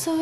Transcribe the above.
So